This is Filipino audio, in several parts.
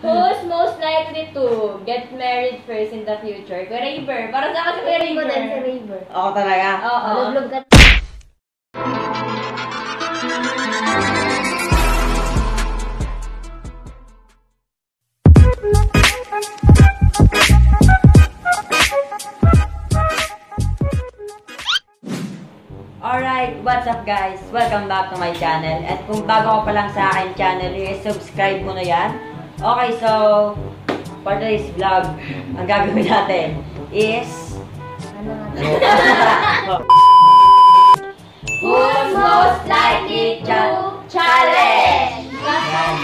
Who's most likely to get married first in the future? Kuya Raver. Para sa akin Kuya si Raver. Raver. Ako talaga. Oo. Lublog ka. Alright, what's up guys? Welcome back to my channel. At kung bago ka pa lang sa akin channel, i-subscribe mo na yan. Okay, so, for today's vlog, ang gagawin natin is... Ano? Who's most likely to challenge? Yan.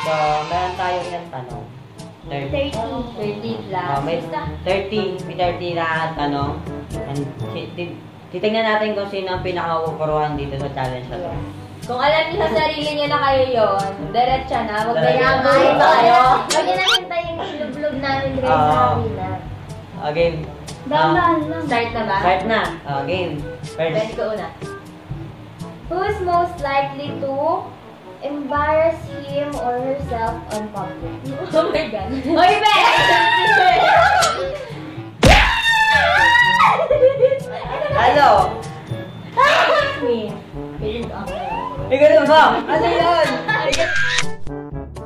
So, meron tayo ilang tanong. 30. 30 plus. Oh, may 30, may 30 na tanong. And, ti- ti- titingnan natin kung sino ang pinakakukuruhan dito sa challenge na to. Kung alam niyo sa sarili niyo na kayo yon, diretsa na. Huwag na yung kayo? Huwag niyo nakintay yung lublog namin rin Oo. sa. Oh, game. Dahan lang. Start na ba? Start na. Game. Pwede First. ko una. Who's most likely to embarrass him or herself on public? Oh my God. Hoy, Ben! Ba? Ano yun?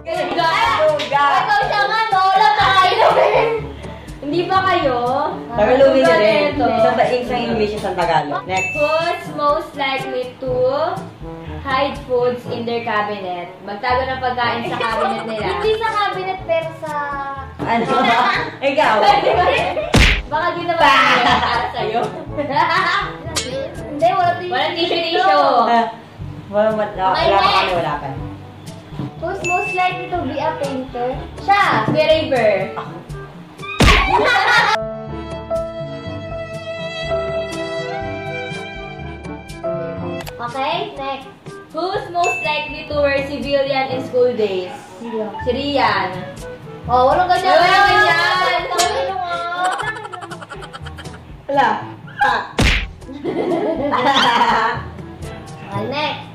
Ikaw! Tagalogga. Ikaw siya nga, no? Wala tayo. Hindi ba kayo? Tagalogin niya rin. Ito. Isang, isang English, isang Tagalog. Next. Who's most likely to hide foods in their cabinet? Magtago ng pagkain sa cabinet nila. Hindi sa cabinet pero sa... Ano? Ikaw. Baka ginawa nila para sa'yo. Hindi, wala tissue. Walang tissue-tissue. Ah, Wala, wala, wala, Okay, wala pa kami, wala pa. Who's most likely to be a painter? Siya! Si Raver. Okay, next. Who's most likely to wear civilian in school days? Sila. Si Rian. Oh, walang ganyan. Walang ganyan. Wala. Pa. Okay, next.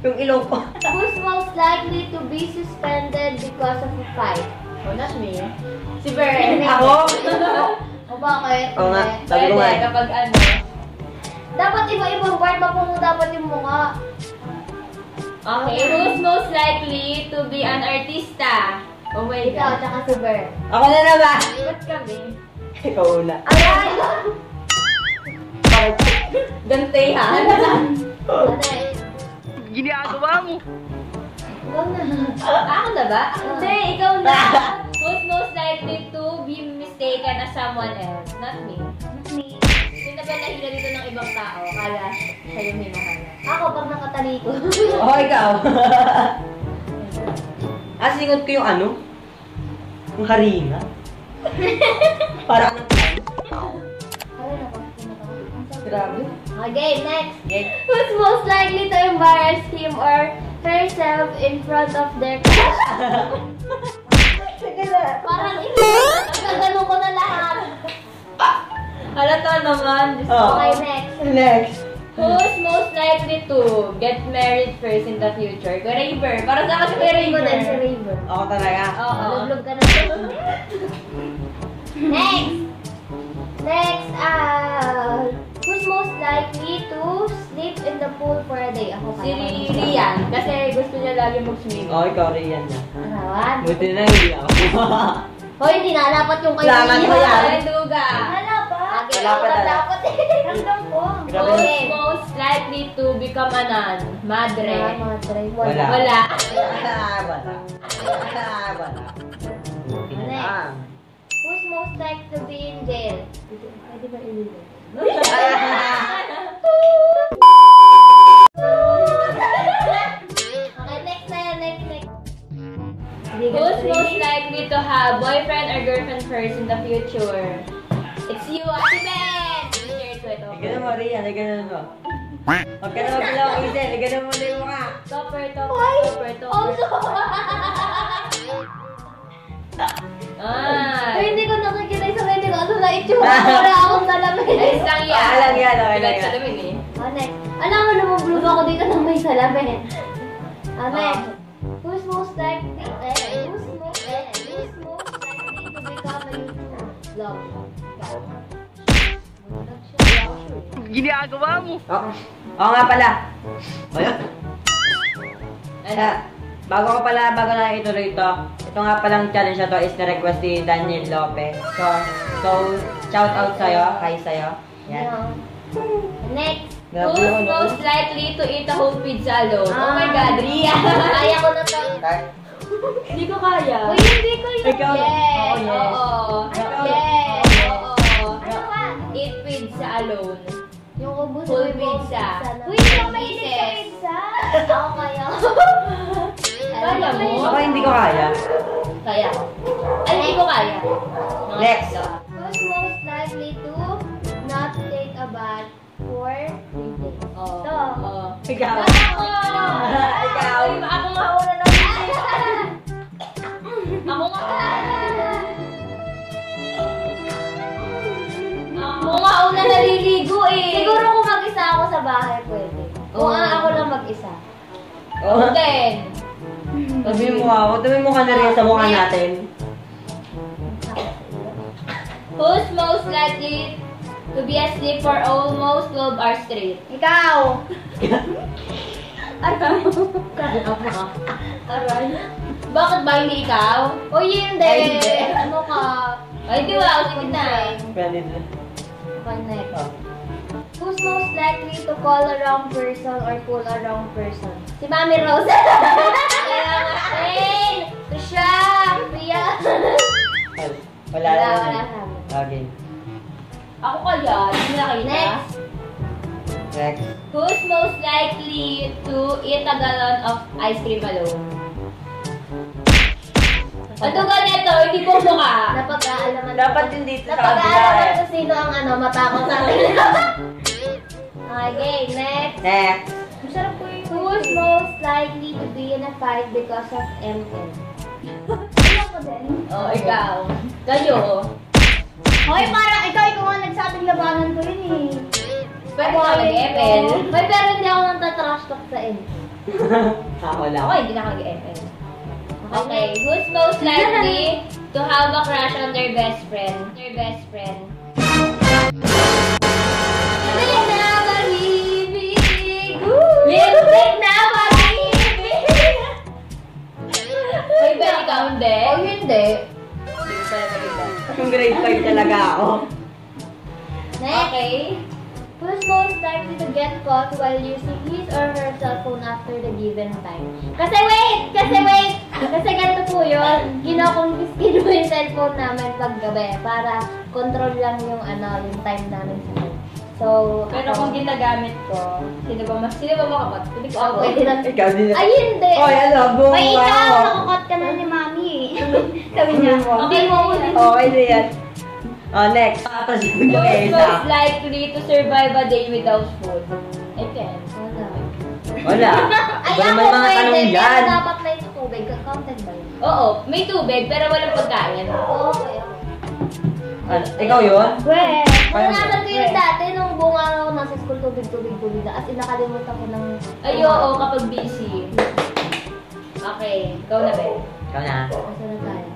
Yung ilong ko. Who's most likely to be suspended because of a fight? Oh, not me. Si Bern. Ako? O bakit? Oo nga. Sabi ko nga Pwede eh. kapag ano. Dapat iba-ibang part, mapungo dapat yung mukha. Okay, who's most likely to be an artista? Oh my Ikaw, God. tsaka si Ber. Ako na naman. Ba't kami? Ikaw una. Ay! Gantehan. Ano eh? Ginagawa mo. Ikaw na. Ako na ba? Hindi, ikaw na. Who's most likely to be mistaken as someone else? Not me. Me. Sino ba nahila dito ng ibang tao? Kala siya yung hinahanap. Ako, pag nakataliko. Oo, ikaw. ah, singot ko yung ano? Yung haringa. Parang Ay, nako. Grabe. Okay, next. Okay. Who's most likely to embarrass him or herself in front of their crush? Sige na. Parang ito. Nagkagano ko na lahat. Halata naman. Oh. Okay, next. Next. Who's most likely to get married first in the future? Kuya Raver. Para sa akin Feeling ko din si Raver. Ako talaga. Oo. Lublog ka na. Next, in the pool for a day? Ako Si kaya. Rian. Kasi gusto niya lagi mag-swimming. Oo, ikaw rin yan na. Arawan. Buti na hindi ako. Hoy, hindi na dapat yung kayo. Salamat ko yan. Ay, duga. Wala pa. Okay, Wala pa wala talaga. dapat eh. Hanggang ko. Grabe. Who's most likely to become a nun? Madre. Wala, madre. Wala. Wala. Wala, wala. Wala, wala. Buti na Next. lang. Who's most likely to be in jail? Pwede ba illegal? Okay, to have boyfriend or girlfriend first in the future? It's you, Ate Ben! Cheers, wait, Ay, ganun mo, Rian. Ay, ganun mo. Huwag ka na magbilaw, Isel. Ay, ganun mo na yung mukha. Topper, topper, Ay! topper, Oh, topper. so... Ay! hindi ko nakikita yung sarili ko. Ano na itsura? Wala akong salamin. Ayos lang yan. Ah, lang yan, okay lang yan. sa lamin eh. Ah, next. Alam mo, lumubulog ako dito ng may salamin. Ah, next. Who's most Ikaw. Oh, Oo nga pala. Ayun. Ano? Bago ko pala, bago na ituloy ito, ito nga palang challenge na to is na-request ni Daniel Lopez. So, so, shout out sa'yo, hi sa'yo. Yan. Next. No? most likely to eat a whole pizza alone? Oh my Ah. God, Ria! Kaya ko na to. Hindi ko kaya. Uy, hindi ko yun. Ikaw, Yes! oo, yes. Oo. Yes! Full pizza. yung yung mahilig sa pizza. Ako kaya. Kaya mo? Ako hindi ko kaya. Kaya ko. Ay, hindi ko kaya. Next. Who's most likely to not take a bath for three days? Oo. Ito. Oo. Ikaw. Ako! Ikaw. Bahay, pwede. Kung Oo. ah, ako lang mag-isa. Oo. Then, Tabi mo ako. Tabi mo ka na rin sa mukha natin. who's most likely to be asleep for almost 12 hours straight? Ikaw! Aray. Aray. Bakit ba hindi ikaw? O hindi. Ay, hindi. Ano ka? Ay, di ba? Sige na. Pwede na. Connect. Oh. Who's most likely to call a wrong person or pull a wrong person? Si Mami Rose. Kaya! Ito siya! Ria! Wala Wala, na. wala sabi. Okay. Ako kaya, hindi nakita. Next. Next. Who's most likely to eat a gallon of ice cream alone? Ano ganito? Hindi ko mukha. Napag-aalaman. Dapat din dito sa kabila Napag-aalaman eh. kung sino ang ano, matakot sa akin. okay, next. Next. Masarap po yung Who's most likely to be in a fight because of ML? Ako din. Oh, ikaw. Kayo. Hoy, parang ikaw, ikaw nga nagsabing labanan ko yun eh. Pwede ka mag-ML. May pero hindi ako nang tatrash talk sa M. Ako lang. Ako hindi na mag-ML. Okay, who's most likely to have a crush on their best friend? Their best friend. Count O din? hindi. Yung grade 5 talaga ako. Next. Okay. Who's most likely to get caught while using his or her cell phone after the given time? Kasi wait! Kasi wait! Kasi ganito po yun. Ginakonfiscate mo yung cellphone namin pag gabi para control lang yung ano, yung time namin sa phone. So, Pero kung ginagamit ko, sino ba mas sino ba makapat? Pwede ko Oh, ako. pwede lang. Ikaw din. Ay, hindi! Oy, ano, buong Ay, ikaw! ako. Nakakot ka na ni Mami. Sabi niya, Okay, mo ako din. Okay na yan. Oh, next. Tapos yung isa. most likely to survive a day without food? Can. Wala. Wala. Ay, Iba ako naman mga pwede, tanong pero yan. dapat may tubig. Counted ba yun? Oo, may tubig pero walang pagkain. Oo, okay. Ano, ikaw yun? Parang- Naranasan ko yun dati nung buong araw nasa school, tubig, tubig, tubig. As in, nakalimutan ko ng... Ay, oo, kapag busy. Okay, ikaw na, Ben. Ikaw na. Asa na tayo?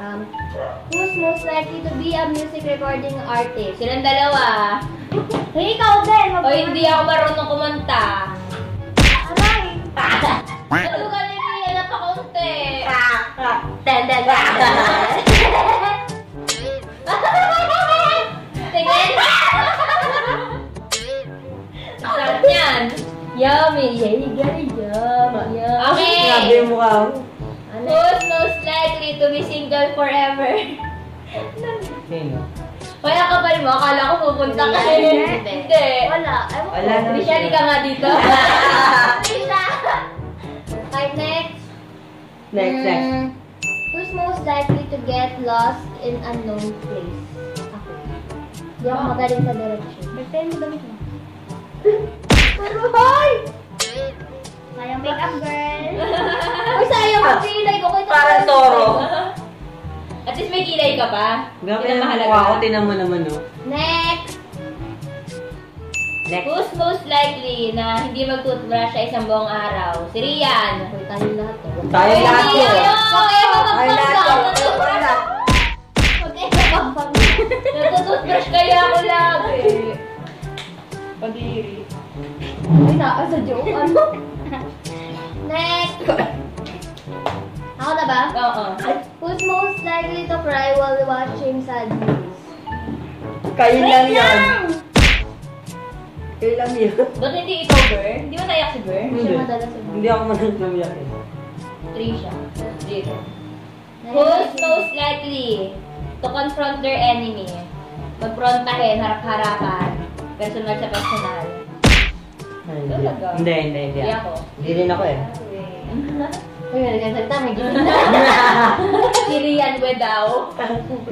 Um, who's most likely to be a music recording artist? Silang dalawa. Hey, ikaw din! O hindi ako marunong kumanta. Aray! Ano ka ni Ria na pakunti? Den, den, Yummy. Yay, gary, yum. Yum. Grabe Okay. yung mukha ko. Ano? Who's most likely to be single forever? Sino? Kaya ka pa rin mo, akala ko pupunta ka. Hindi. Hindi. Wala. Ko. Wala di ka nga dito. Okay, next. Next, next. Mm, Who's most likely to get lost in unknown place? Ako. Hindi ako magaling sa direction. Nagtayo mo damit mo. Hoy! Sayang makeup girl. Uy, sayang ang pilay ko. Parang toro. At least may kilay ka pa. Grabe ang mukha ko. Tinan mo naman, oh. Next. Next. Who's most likely na hindi mag-toothbrush sa isang buong araw? Si Rian. Okay, tayo lahat. eh. Tayo Ay, lahat hindi yun. yun. Okay, Ay, lahat yun. magpapagpag. Ay, lahat. Magpapagpag. Natututbrush kaya ako lagi. Padiri. Ay, naka sa joke. Ano? Next! Ako na ba? Oo. Who's most likely to cry while watching sad movies? Kayo lang yan. Kayo lang yun. Ba't hindi ikaw, Ber? Hindi mo naiyak si Ber? Hindi. Siya madalas Hindi ako madalas namiyak eh. Three siya. Zero. Who's most likely to confront their enemy? Magprontahin, harap-harapan. Personal sa personal. Hindi. Talaga? Hindi, hindi, hindi. Hindi ako. Hindi rin ako eh. Uy, nagkasalita, may gising na. si Rian Wedaw.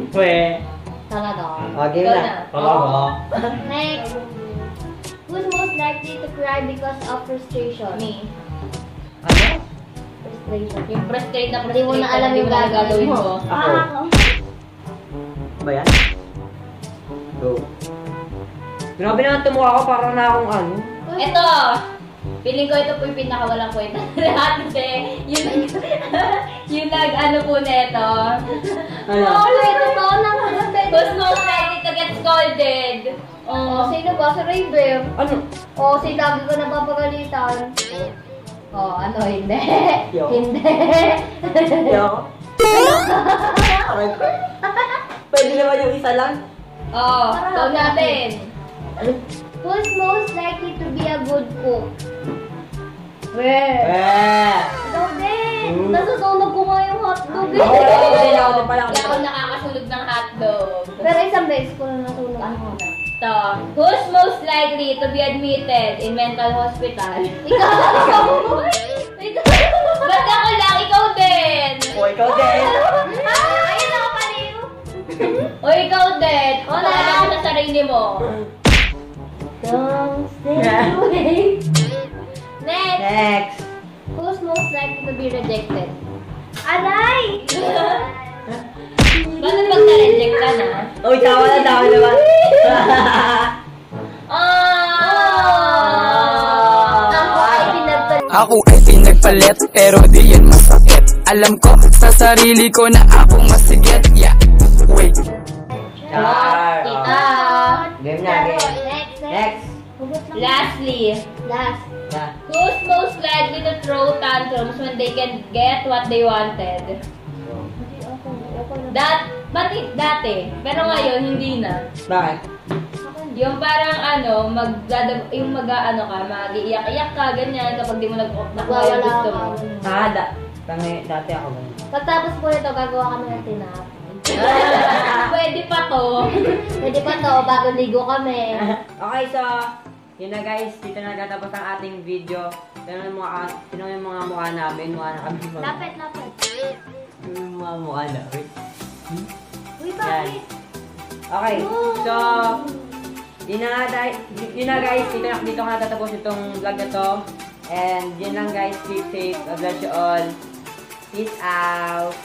Pwe. Talaga. Okay Ikaw na. na. Oo. Next. Who's most likely to cry because of frustration? Me. Ano? Frustration. Yung frustrate na Hindi frustrate. mo na alam hindi yung gagawin mo. Ako. Ba yan? Go. Grabe naman tumuha ako parang na akong ano. Ito! Feeling ko ito po yung pinakawalang kwenta na lahat kasi yung nag, yung nag ano po neto. Ano? Ay, totoo naman. Who's most likely to get scolded? Oh, Oh, sino ba? Si Raybear. Ano? Oh, si lagi ko napapagalitan. Oh, ano, hindi. Yo. Hindi. Ko. Pwede naman yung isa lang. oh, so natin. Who's most likely to be a good cook? Where? Eh. Ikaw din. Mm. Nasusunog ko nga yung hotdog Ako din, ako din, ako din pala. Kaya ako nakakasunog ng hotdog. Pero isang beses ko na nasunog yung hotdog. So, who's most likely to be admitted in mental hospital? Ikaw! Ikaw! Ba't ako lang? Ikaw din! O, ikaw din. Ah, ayun ako paliw. O ikaw din! O, nakakita mo sa sarili mo. Don't stay away. Next. Next. Who's most likely to be rejected? Aray! Bakit pag na-reject ka na? Uy, tawa na, tawa naman. Oh! Ako ay pinagpal... Ako ay pinagpalit pero di yan masakit Alam ko sa sarili ko na ako masigit Yeah, wait Char. Kita. Game na, game. Lastly, Last. Yeah. who's most likely to throw tantrums when they can get what they wanted? Hindi ako. Ako na. Dat, pati dati, pero ngayon hindi na. Bakit? Yung parang ano, mag yung mag ano ka, mag-iiyak-iyak ka, ganyan, kapag di mo nag nakuha yung gusto mo. Ah, da. Tangi, dati ako ganun. Pagtapos po nito, gagawa kami ng tinapay. Pwede pa to. Pwede pa to, bago ligo kami. okay, so, yun na guys, dito na nagtatapos ang ating video. Tignan mo mga, tignan mo yung mga mukha namin, mukha na kami. Lapit, lapit. Yung mga mukha namin. Uy, bakit? Okay, so, yun na, yun na guys, dito na, dito ko natatapos itong vlog na to. And yun lang guys, keep safe, God bless you all. Peace out.